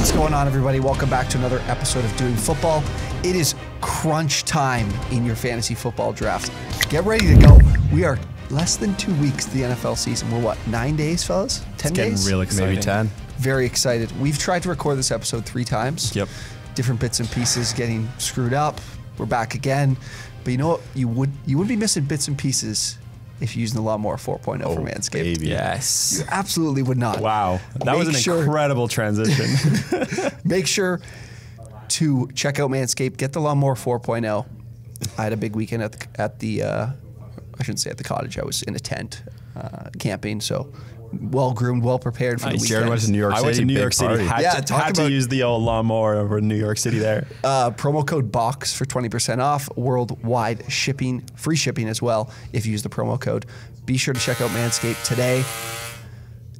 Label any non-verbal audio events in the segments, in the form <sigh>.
What's going on, everybody? Welcome back to another episode of Doing Football. It is crunch time in your fantasy football draft. Get ready to go. We are less than two weeks to the NFL season. We're what, nine days, fellas? Ten Getting days? real exciting. Maybe 10. Very excited. We've tried to record this episode three times. Yep. Different bits and pieces getting screwed up. We're back again. But you know what? You would you would be missing bits and pieces if you're using the Lawnmower 4.0 for Manscaped. baby. Yes. You absolutely would not. Wow. That was Make an sure- incredible transition. <laughs> Make sure to check out Manscaped. Get the Lawnmower 4.0. I had a big weekend at the, at the uh, I shouldn't say at the cottage. I was in a tent uh, camping, so well groomed, well prepared for Nice. the weekend. Jared went to New York I City. went to New York City. Had, Yeah, to, talk had about- to use the old lawnmower over New York City there. Uh, promo code BOX for 20% off, worldwide shipping, free shipping as well if you use the promo code. Be sure to check out Manscaped today.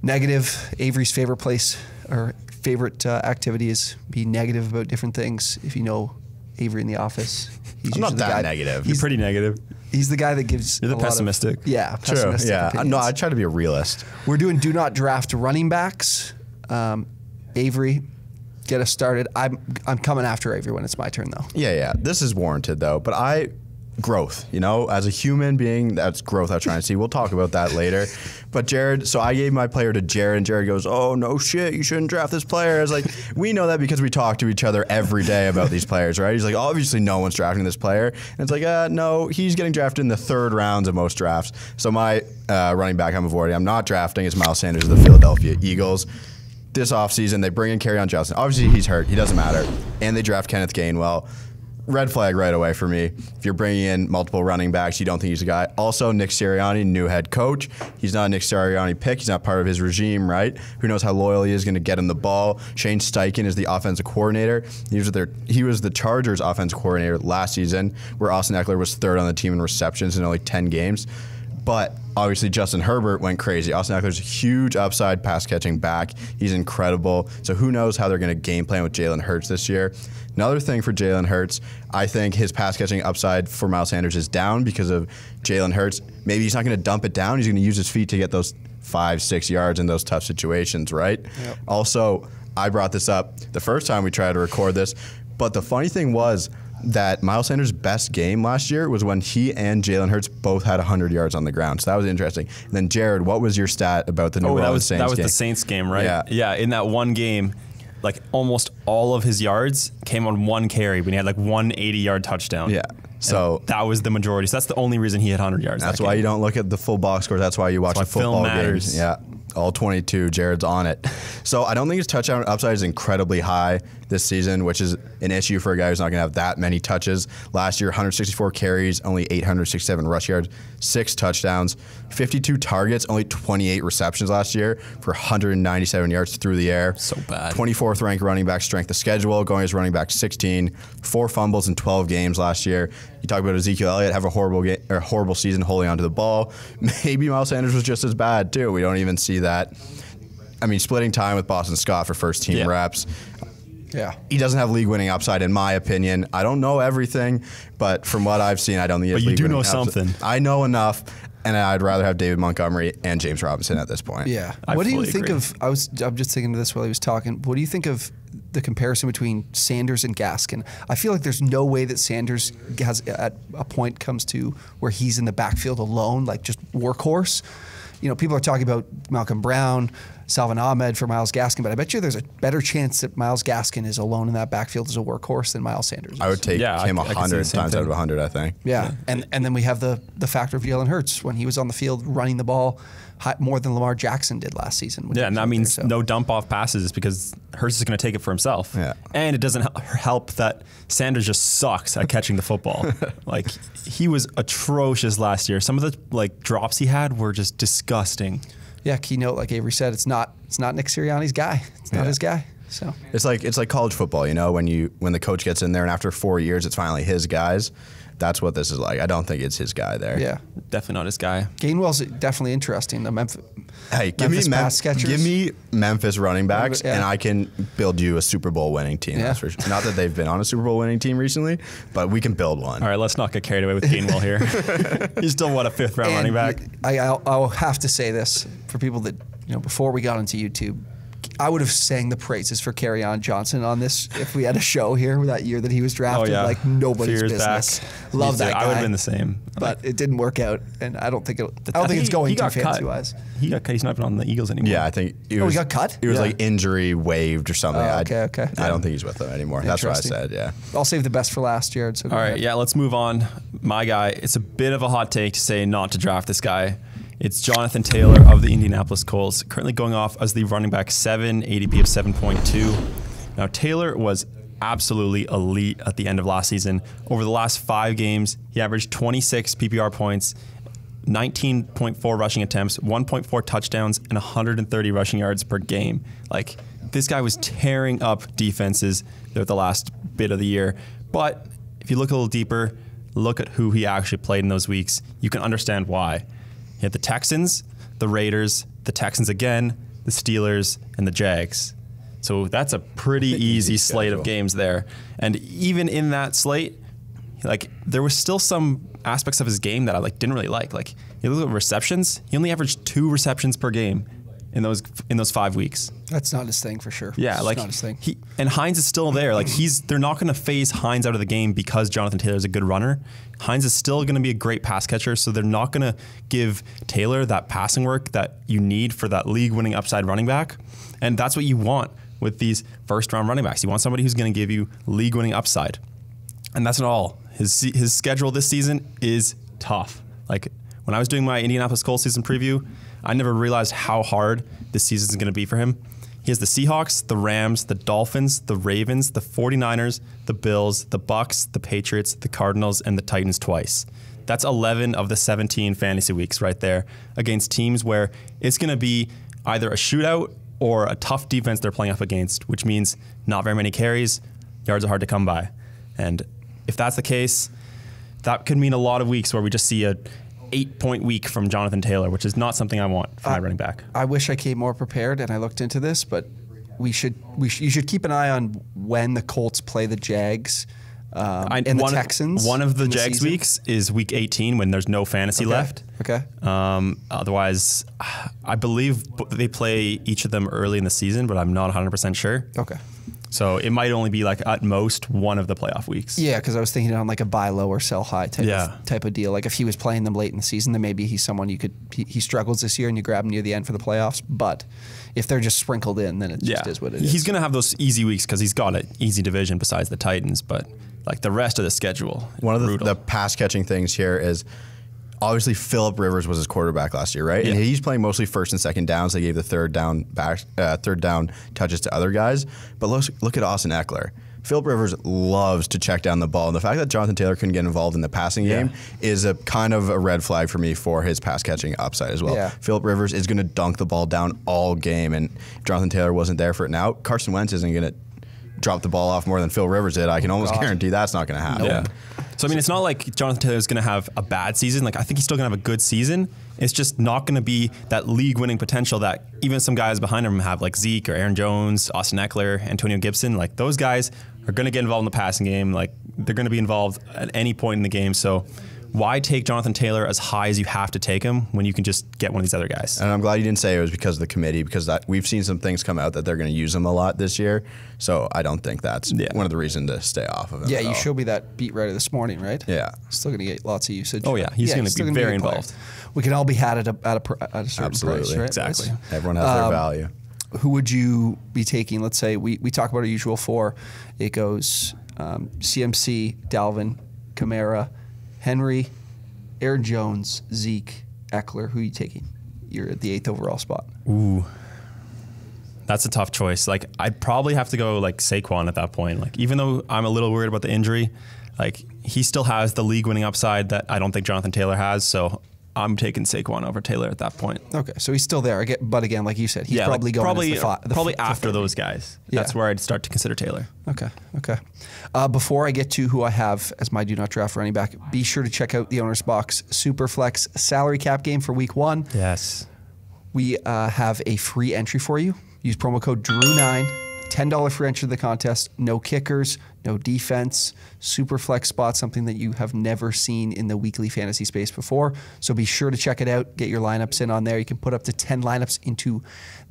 Negative, Avery's favorite place or favorite uh, activity is be negative about different things. If you know Avery in the office, he's I'm not that guy- negative. You're He's, pretty negative. He's the guy that gives You're the a lot of- pessimistic. yeah, True. pessimistic Yeah. opinions. No, I try to be a realist. We're doing do not draft running backs. Um, Avery, get us started. I'm I'm coming after Avery when it's my turn though. Yeah, yeah. This is warranted though, but I growth, you know, as a human being, that's growth I'm trying to see. We'll talk about that later. But Jared, so I gave my player to Jared, and Jared goes, "Oh no, shit, you shouldn't draft this player." I was like, "We know that because we talk to each other every day about these players, right?" He's like, "Obviously, no one's drafting this player," and it's like, "Uh, no, he's getting drafted in the third rounds of most drafts." So my uh, running back I'm avoiding, I'm not drafting is Miles Sanders of the Philadelphia Eagles. This offseason, they bring in Kerryon Johnson. Obviously, he's hurt. He doesn't matter. And they draft Kenneth Gainwell red flag right away for me. If you're bringing in multiple running backs, you don't think he's a guy. Also, Nick Sirianni, new head coach. He's not a Nick Sirianni pick. He's not part of his regime, right? Who knows how loyal he is going to get him the ball? Shane Steichen is the offensive coordinator. He was their he was the Chargers offensive coordinator last season, where Austin Ekeler was third on the team in receptions in only 10 games. But obviously, Justin Herbert went crazy. Austin Ekeler's a huge upside pass catching back. He's incredible. So who knows how they're going to game plan with Jalen Hurts this year? Another thing for Jalen Hurts, I think his pass catching upside for Miles Sanders is down because of Jalen Hurts. Maybe he's not going to dump it down. He's going to use his feet to get those five, six yards in those tough situations, right? Also, I brought this up the first time we tried to record this, but the funny thing was that Miles Sanders' best game last year was when he and Jalen Hurts both had 100 yards on the ground. So that was interesting. And then, Jared, what was your stat about the New Oh, Orleans that was Saints that was game? the Saints game, right? Yeah. Yeah. In that one game, like almost all of his yards came on one carry when he had like one 80 yard touchdown. Yeah. So And that was the majority. So that's the only reason he had 100 yards. That's that why game. you don't look at the full box scores. That's why you watch the why film football matters. games. Yeah. All 22. Jared's on it. So I don't think his touchdown upside is incredibly high this season, which is an issue for a guy who's not going to have that many touches. Last year, 164 carries, only 867 rush yards, six touchdowns, 52 targets, only 28 receptions last year for 197 yards through the air. So bad. 24th ranked running back strength of schedule, going as running back 16, four fumbles in 12 games last year. You talk about Ezekiel Elliott have a horrible game, or horrible season holding onto the ball. <laughs> Maybe Miles Sanders was just as bad too. We don't even see that. I mean, splitting time with Boston Scott for first team Yeah. reps. Yeah. He doesn't have league winning upside, in my opinion. I don't know everything, but from what I've seen, I don't think. he But you do know upside. something. I know enough, and I'd rather have David Montgomery and James Robinson at this point. Yeah. I what do you think agree. of? I was I'm just thinking of this while he was talking. What do you think of the comparison between Sanders and Gaskin? I feel like there's no way that Sanders has at a point comes to where he's in the backfield alone, like just workhorse. You know, people are talking about Malcolm Brown, Salvon Ahmed for Myles Gaskin, but I bet you there's a better chance that Myles Gaskin is alone in that backfield as a workhorse than Miles Sanders. Is. I would take Yeah, him I can see the hundred same times out thing. of hundred. I think. Yeah, and and then we have the the factor of Jalen Hurts when he was on the field running the ball hi- more than Lamar Jackson did last season. Yeah, and that out there, means so. no dump off passes because Hurts is going to take it for himself. Yeah. And it doesn't help that Sanders just sucks at catching the football. <laughs> like he was atrocious last year. Some of the like drops he had were just disgusting. Yeah, keynote like Avery said, it's not it's not Nick Sirianni's guy. It's not Yeah. his guy. So It's like it's like college football, you know, when you when the coach gets in there and after four years it's finally his guys. That's what this is like. I don't think it's his guy there. yeah, Definitely not his guy. Gainwell's definitely interesting. The Memphis, Hey, give Memphis me Mem- pass catchers. give me Memphis running backs, Yeah. and I can build you a Super Bowl winning team. Yeah. That's for sure. Not that they've been on a Super Bowl winning team recently, but we can build one. All right, let's not get carried away with Gainwell here. <laughs> He's still what a fifth round running back. I, I'll, I'll have to say this for people that you know before we got into YouTube. I would have sang the praises for on Johnson on this if we had a show here that year that he was drafted. Oh, yeah. Like nobody's Few business. back. Love Me that guy. I would have been the same. but it didn't work out, and I don't think it. I I don't think it's going he to got fantasy cut. wise. He got cut. He's not even on the Eagles anymore. Yeah, I think he Oh, he was. got cut? He was Yeah. like injury waived or something. Oh, I- okay, okay. I don't think he's with them anymore. That's what I said. Yeah. I'll save the best for last, Jared. So All right, ahead. yeah, let's move on. My guy, it's a bit of a hot take to say not to draft this guy. It's Jonathan Taylor of the Indianapolis Colts, currently going off as the running back seven, ADP of 7.2. Now, Taylor was absolutely elite at the end of last season. Over the last five games, he averaged 26 PPR points, 19.4 rushing attempts, 1.4 touchdowns, and 130 rushing yards per game. Like, this guy was tearing up defenses throughout the last bit of the year. But if you look a little deeper, look at who he actually played in those weeks, you can understand why. He had the Texans, the Raiders, the Texans again, the Steelers, and the Jags. So that's a pretty <laughs> easy slate of games there. And even in that slate, like there was still some aspects of his game that I like didn't really like. Like you look at receptions, he only averaged two receptions per game in those in those five weeks. That's not his thing for sure. Yeah, It's like not his thing. he and Hines is still there. Like he's they're not going to phase Hines out of the game because Jonathan Taylor is a good runner. Hines is still going to be a great pass catcher, so they're not going to give Taylor that passing work that you need for that league-winning upside running back, and that's what you want with these first-round running backs. You want somebody who's going to give you league-winning upside, and that's not all. His his schedule this season is tough. Like when I was doing my Indianapolis Colts season preview, I never realized how hard this season is going to be for him. He has the Seahawks, the Rams, the Dolphins, the Ravens, the 49ers, the Bills, the Bucks, the Patriots, the Cardinals, and the Titans twice. That's 11 of the 17 fantasy weeks right there against teams where it's going to be either a shootout or a tough defense they're playing up against, which means not very many carries, yards are hard to come by. And if that's the case, that could mean a lot of weeks where we just see a eight point week from Jonathan Taylor, which is not something I want for my running back. I wish I came more prepared and I looked into this, but we should we sh- you should keep an eye on when the Colts play the Jags um, I- and the one, Texans. One of the Jags season. weeks is week 18 when there's no fantasy Okay. left. Okay. Um, otherwise, I believe they play each of them early in the season, but I'm not 100% sure. Okay. So it might only be like at most one of the playoff weeks. Yeah, because I was thinking on like a buy low or sell high type Yeah. of, type of deal. Like if he was playing them late in the season, then maybe he's someone you could he, he struggles this year and you grab him near the end for the playoffs. But if they're just sprinkled in, then it just is what it is. He's going to have those easy weeks because he's got an easy division besides the Titans, but like the rest of the schedule, One of the, the pass catching things here is obviously Philip Rivers was his quarterback last year, right? And he's playing mostly first and second downs. They gave the third down back, uh, third down touches to other guys. But look, look at Austin Ekeler. Philip Rivers loves to check down the ball, and the fact that Jonathan Taylor couldn't get involved in the passing Yeah. game is a kind of a red flag for me for his pass catching upside as well. Yeah. Philip Rivers is going to dunk the ball down all game, and if Jonathan Taylor wasn't there for it now, Carson Wentz isn't going to drop the ball off more than Phil Rivers did. I can almost God. guarantee that's not going to happen. Yeah. So I mean, it's not like Jonathan Taylor is going to have a bad season. Like I think he's still going to have a good season. It's just not going to be that league-winning potential that even some guys behind him have, like Zeke or Aaron Jones, Austin Ekeler, Antonio Gibson. Like those guys are going to get involved in the passing game. Like they're going to be involved at any point in the game. So why take Jonathan Taylor as high as you have to take him when you can just get one of these other guys? And I'm glad you didn't say it was because of the committee because that we've seen some things come out that they're going to use him a lot this year. So I don't think that's Yeah. one of the reasons to stay off of him. yeah, you all. showed me that beat writer this morning, right? Yeah. Still going to get lots of usage. Oh, yeah. He's gonna be gonna very a involved. We can all be had at a, at a, pr- at a certain Absolutely. price, right? Exactly. That's- Everyone has their Um, value. who would you be taking? Let's say we, we talk about our usual four. It goes um, CMC, Dalvin, Kamara, Henry, Aaron Jones, Zeke, Ekeler. Who are you taking? You're at the eighth overall spot. Ooh. That's a tough choice. Like I'd probably have to go like Saquon at that point. Like even though I'm a little worried about the injury, like he still has the league winning upside that I don't think Jonathan Taylor has. So I'm taking Saquon over Taylor at that point. Okay, so he's still there. But again, like you said, he's yeah, probably like, going probably as the, fi- the probably f- after those guys. Yeah. That's where I'd start to consider Taylor. Okay, okay. Uh, before I get to who I have as my do not draft running back, be sure to check out the OwnersBox Superflex salary cap game for week one. Yes. We uh, have a free entry for you. Use promo code Drew9 $10 free entry to the contest, no kickers, no defense, super flex spot, something that you have never seen in the weekly fantasy space before. So be sure to check it out. Get your lineups in on there. You can put up to 10 lineups into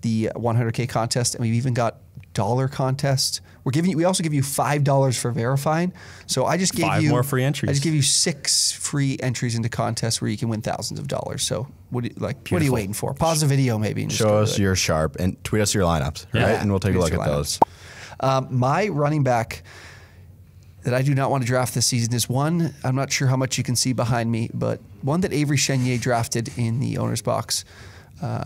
the 100K contest. And we've even got dollar contest. We're giving you, we also give you $5 for verifying. So I just gave Five you more free entries. I just give you six free entries into contests where you can win thousands of dollars. So what do you, like what are you waiting for? Pause the video maybe and just Show go us your sharp and tweet us your lineups, Yeah. right? And we'll take a look at your those. Um, my running back that I do not want to draft this season is one. I'm not sure how much you can see behind me, but one that Avery Chenier drafted in the OwnersBox uh,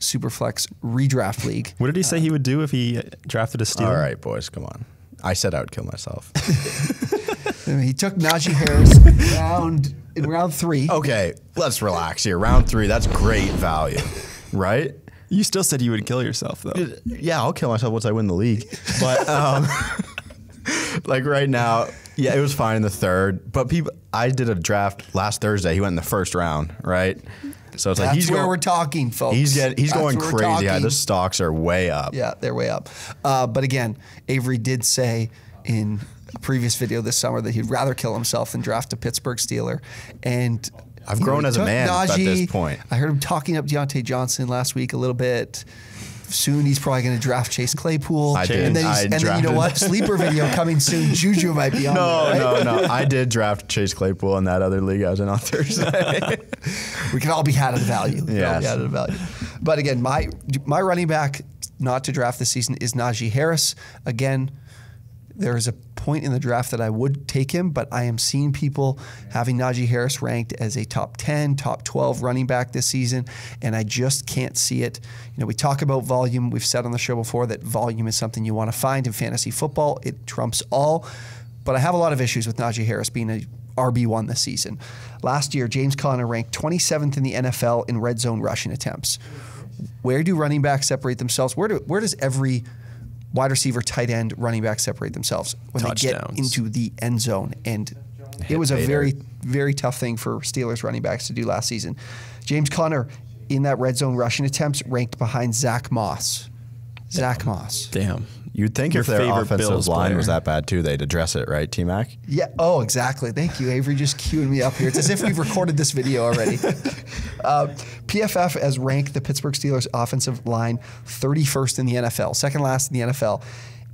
Superflex redraft league. What did he say he would do if he drafted a Steeler? All right, boys, come on. I said I would kill myself. <laughs> He took Najee Harris <laughs> round in round three. okay, let's relax here. Round three, that's great value, right? You still said you would kill yourself though. Yeah, I'll kill myself once I win the league. But <laughs> um, like right now, yeah, it was fine in the third. But people, I did a draft last Thursday. He went in the first round, right? So it's like he's where going, we're talking, folks. He's getting, he's That's going crazy. Yeah, the stocks are way up. Yeah, they're way up. Uh, but again, Avery did say in a previous video this summer that he'd rather kill himself than draft a Pittsburgh Steeler. And I've grown as a man at this point. I heard him talking up Diontae Johnson last week a little bit. Soon he's probably going to draft Chase Claypool. I did. And then, he's, I and then you know what? Sleeper video <laughs> coming soon. Juju might be on No, there, right? no, no. I did draft Chase Claypool in that other league I was in on <laughs> Thursday. <laughs> We can all be had at value. We can all be had at value. But again, my my running back not to draft this season is Najee Harris. Again, there is a point in the draft that I would take him, but I am seeing people having Najee Harris ranked as a top 10, top 12 running back this season, and I just can't see it. You know, we talk about volume. We've said on the show before that volume is something you want to find in fantasy football. It trumps all. But I have a lot of issues with Najee Harris being a RB1 this season. Last year, James Conner ranked 27th in the NFL in red zone rushing attempts. Where do running backs separate themselves? Where do where does every wide receiver, tight end, running back separate themselves when they get into the end zone? And it Hit was a very very tough thing for Steelers running backs to do last season. James Conner in that red zone rushing attempts ranked behind Zach Moss. Zach Moss. Damn. You'd think Your if their favorite offensive Bills line was that bad too, they'd address it, right, T Mac? Yeah. Oh, exactly. Thank you, Avery. Just queuing me up here. It's as if we've recorded this video already. <laughs> Uh, PFF has ranked the Pittsburgh Steelers offensive line 31st in the NFL, second last in the NFL.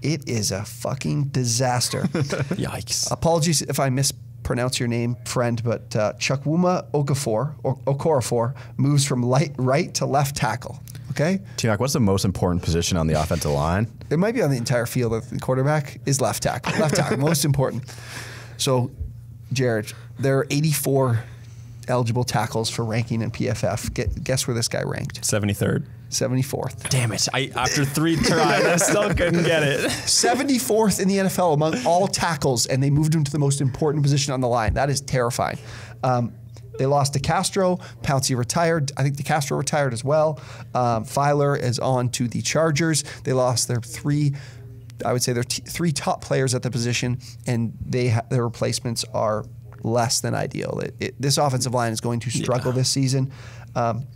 It is a fucking disaster. <laughs> Yikes. Apologies if I mispronounce your name, friend, but uh, Chukwuma Okafor or Okorafor moves from light, right to left tackle. Okay, T Mac, what's the most important position on the offensive line? it might be on the entire field. If the quarterback is left tackle. Left tackle, <laughs> most important. So, Jared, there are 84 eligible tackles for ranking in PFF. Get, guess where this guy ranked? 73rd. 74th. Damn it. I after three tries, I still couldn't get it. 74th in the NFL among all tackles, and they moved him to the most important position on the line. That is terrifying. Um, they lost to Castro. Pouncey retired. I think the Castro retired as well. Um, Feiler is on to the Chargers. They lost their three. I would say their t- three top players at the position, and they ha- their replacements are less than ideal. It, it, this offensive line is going to struggle this season. Um,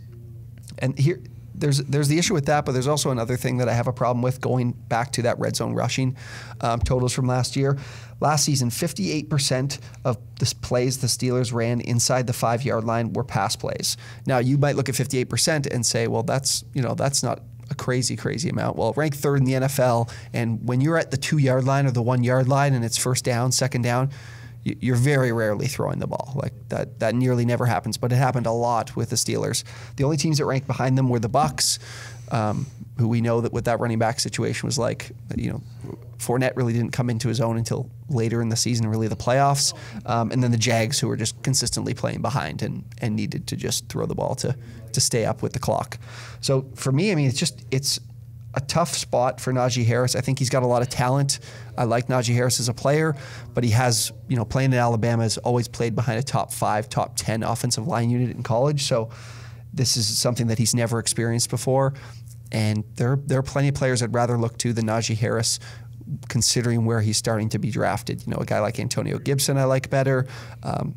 and here, there's there's the issue with that, but there's also another thing that I have a problem with going back to that red zone rushing um, totals from last year. Last season, 58% of the plays the Steelers ran inside the five yard line were pass plays. Now you might look at 58% and say, well, that's you know that's not a crazy crazy amount. Well, ranked third in the NFL, and when you're at the two yard line or the one yard line and it's first down, second down you're very rarely throwing the ball. Like that that nearly never happens, but it happened a lot with the Steelers. The only teams that ranked behind them were the Bucks, um, who we know that what that running back situation was like. You know, Fournette really didn't come into his own until later in the season, really the playoffs, um, and then the Jags, who were just consistently playing behind and and needed to just throw the ball to to stay up with the clock. So for me, I mean, it's just it's a tough spot for Najee Harris. I think he's got a lot of talent. I like Najee Harris as a player, but he has, you know, playing in Alabama has always played behind a top five, top 10 offensive line unit in college. So this is something that he's never experienced before. And there, there are plenty of players I'd rather look to than Najee Harris, considering where he's starting to be drafted. You know, a guy like Antonio Gibson I like better. Um,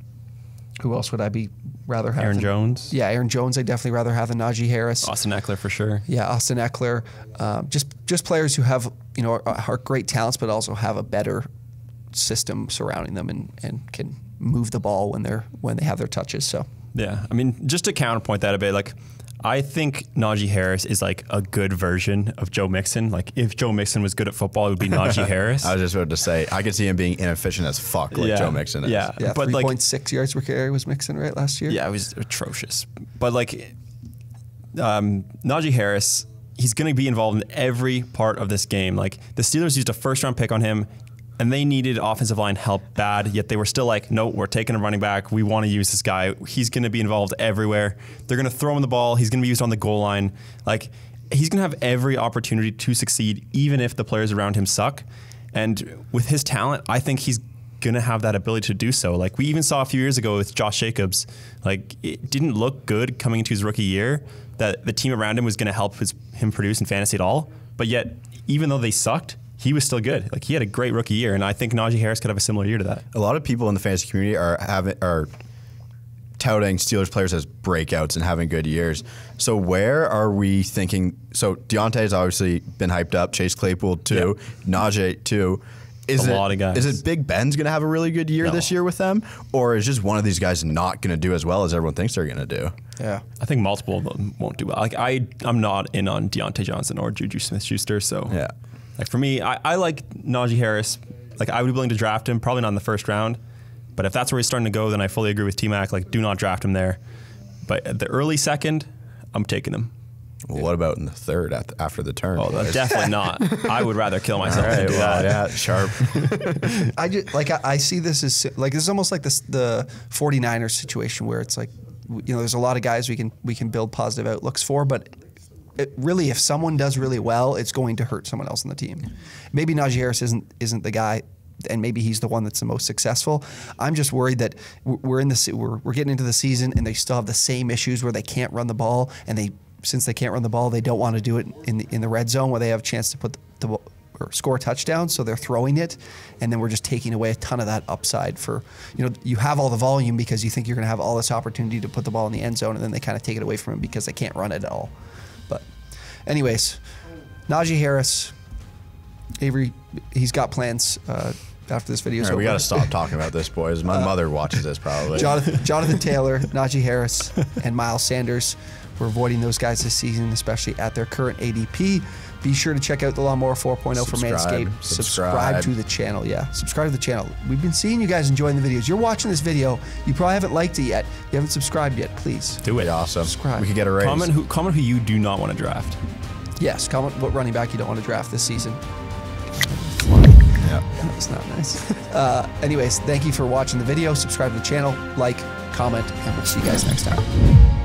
Who else would I be rather have? Aaron than- Jones. Yeah, Aaron Jones. I'd definitely rather have than Najee Harris. Austin Ekeler for sure. Yeah, Austin Ekeler. Um, just just players who have you know are, are great talents, but also have a better system surrounding them and, and can move the ball when they're when they have their touches. So Yeah, I mean, just to counterpoint that a bit, like I think Najee Harris is like a good version of Joe Mixon. Like if Joe Mixon was good at football, it would be <laughs> Najee Harris. I was just about to say, I could see him being inefficient as fuck, like Yeah. Joe Mixon is. Yeah. yeah, But, three like- point six yards per carry was Mixon right last year. Yeah, it was atrocious. But like um, Najee Harris, he's going to be involved in every part of this game. Like the Steelers used a first round pick on him, and they needed offensive line help bad. Yet they were still like, no, we're taking a running back. We want to use this guy. He's going to be involved everywhere. They're going to throw him the ball. He's going to be used on the goal line. Like he's going to have every opportunity to succeed, even if the players around him suck. And with his talent, I think he's gonna have that ability to do so. Like we even saw a few years ago with Josh Jacobs, like it didn't look good coming into his rookie year that the team around him was gonna help his, him produce in fantasy at all. But yet, even though they sucked, he was still good. Like he had a great rookie year, and I think Najee Harris could have a similar year to that. A lot of people in the fantasy community are having are touting Steelers players as breakouts and having good years. So where are we thinking? So Diontae's obviously been hyped up. Chase Claypool too. Najee too. Is A it, lot of guys. Is it Big Ben's going to have a really good year No. this year with them, or is just one of these guys not going to do as well as everyone thinks they're going to do? yeah. I think multiple of them won't do well. Like I, I'm not in on Diontae Johnson or Juju Smith-Schuster. So Yeah. Like for me, I, I like Najee Harris. Like I would be willing to draft him, probably not in the first round. But if that's where he's starting to go, then I fully agree with T Mac. Like, do not draft him there. But at the early second, I'm taking him. Well, what about in the third at the, after the turn? Oh, boys? definitely not. <laughs> I would rather kill myself right, than do well, that. yeah, sharp. <laughs> I just like I, I see this as like this is almost like this the 49ers situation where it's like you know there's a lot of guys we can we can build positive outlooks for but it, really if someone does really well it's going to hurt someone else on the team maybe Najee Harris isn't isn't the guy and maybe he's the one that's the most successful I'm just worried that we're in the we're, we're getting into the season and they still have the same issues where they can't run the ball and they since they can't run the ball they don't want to do it in the, in the red zone where they have a chance to put the, the or score touchdowns, so they're throwing it, and then we're just taking away a ton of that upside for, you know, you have all the volume because you think you're going to have all this opportunity to put the ball in the end zone, and then they kind of take it away from him because they can't run it at all. But, anyways, Najee Harris, Avery, he's got plans uh, after this video. All right, we got to stop talking about this, boys. My mother watches this probably. Jonathan, <laughs> Jonathan Taylor, Najee Harris, and Miles Sanders. We're avoiding those guys this season, especially at their current ADP. Be sure to check out the Lawnmower 4.0 for Subscribe, Manscaped. subscribe. to the channel. Yeah, subscribe to the channel. We've been seeing you guys enjoying the videos. You're watching this video. You probably haven't liked it yet. You haven't subscribed yet. Please. Do it. Awesome. Subscribe. We could get a raise. Comment who comment who you do not want to draft. Yes, comment what running back you don't want to draft this season. Yeah. That's not nice. <laughs> Uh, anyways, thank you for watching the video. Subscribe to the channel, like, comment, and we'll see you guys next time.